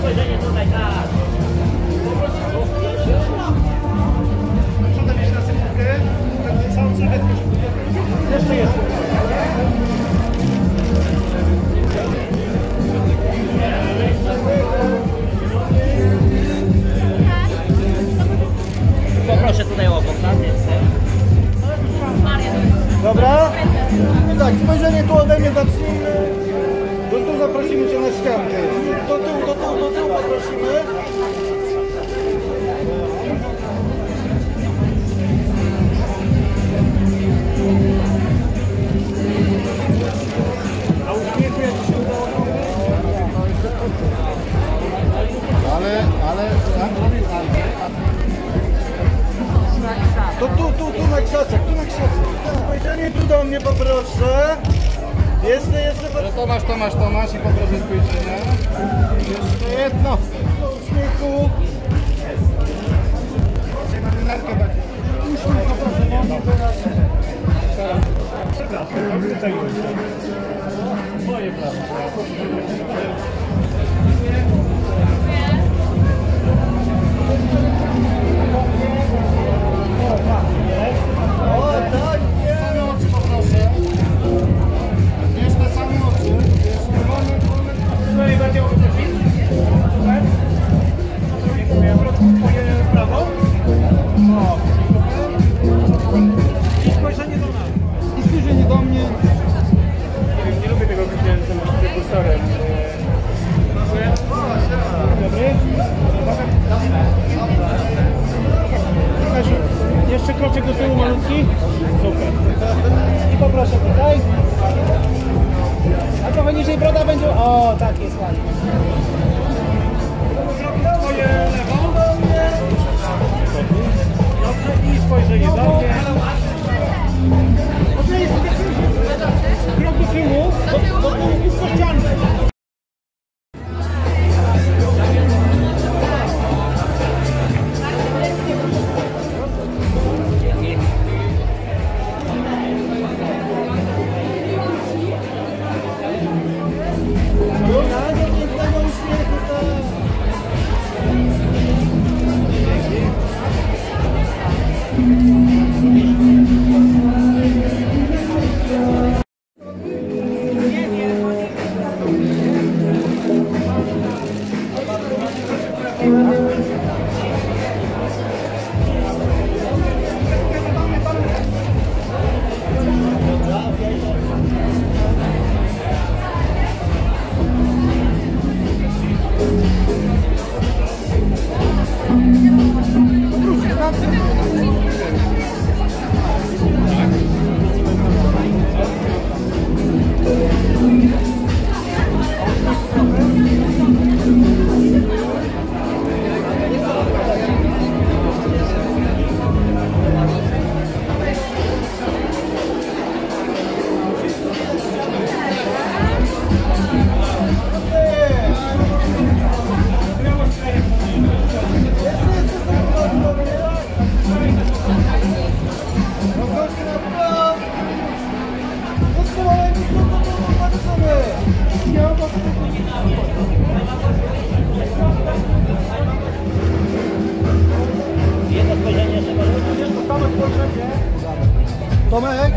spojrzenie tutaj, tak. Przodem jeszcze na sekundkę. Całą sylwetkę. Jeszcze jest. Poproszę tutaj obok, tak? Dobra? Tak, spojrzenie tu ode mnie zacznijmy. Zaprosimy cię na ściankę. Do tyłu, do tyłu, do tyłu poprosimy. Ale, ale, tak To tu, tu, tu na krzaczek, tu na krzaczek. Spojrzenie tu do mnie poproszę. Jeszcze, jeszcze Ale Tomasz, Tomasz, Tomasz i poproszę spojrzenia. Jeszcze jedno. po uśmiechu. Uśmiech poproszę, nie? Teraz. O, kroczek do tyłu malutki. Super. I poproszę tutaj. A trochę niżej broda będzie. O, tak jest ładnie. Twoje lewo. Dobrze. I spojrzenie do mnie. Jedno spojrzenie może. Tomek?